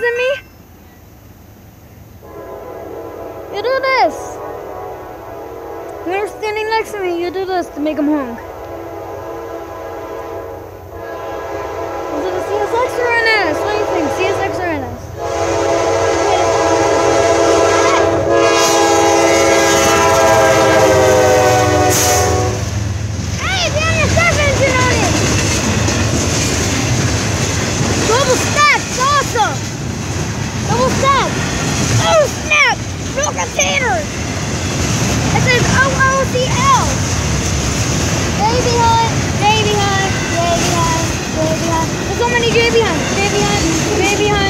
faster than me? You do this. When you're standing next to me, you do this to make them honk. Is it a CSX or an NS? What do you think, CSX or an NS? Double steps, awesome! container. It says OOCL. Baby hunt, baby hunt, baby hunt, baby hunt. There's so many baby hunts, baby hunts, baby hunts.